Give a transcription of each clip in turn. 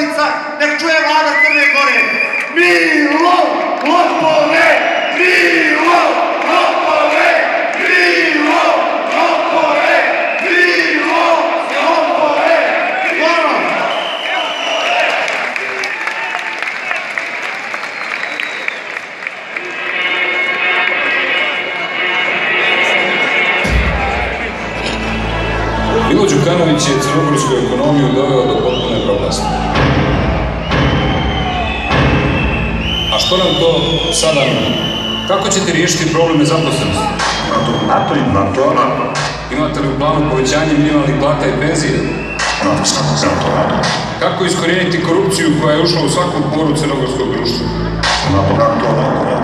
govornica, nek čuje vlada Crne Gore. Đukanović je crnogorsku ekonomiju doveo do potpune propasti. A što nam to sada nudi? Kako ćete riješiti problem nezaposlenosti? NATO, NATO i NATO, NATO. Imate li u planu povećanje minimalnih plata i penzije? NATO samo, NATO, NATO. Kako iskorijeniti korupciju koja je ušla u svaku poru crnogorskog društva? NATO, NATO, NATO, NATO, NATO, NATO, NATO.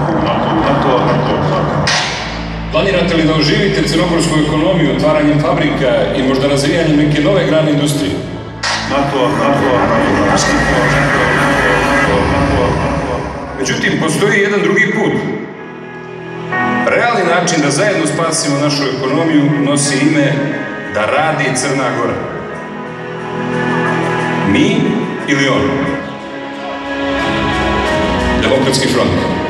Planirate li da oživite crnogorsku ekonomiju otvaranjem fabrika i možda razvijanjem neke nove grane industrije? NATO, NATO, NATO, NATO, Međutim, postoji jedan drugi put. Realni način da zajedno spasimo našu ekonomiju nosi ime da radi Crna Gora. Mi ili on? Demokratski front.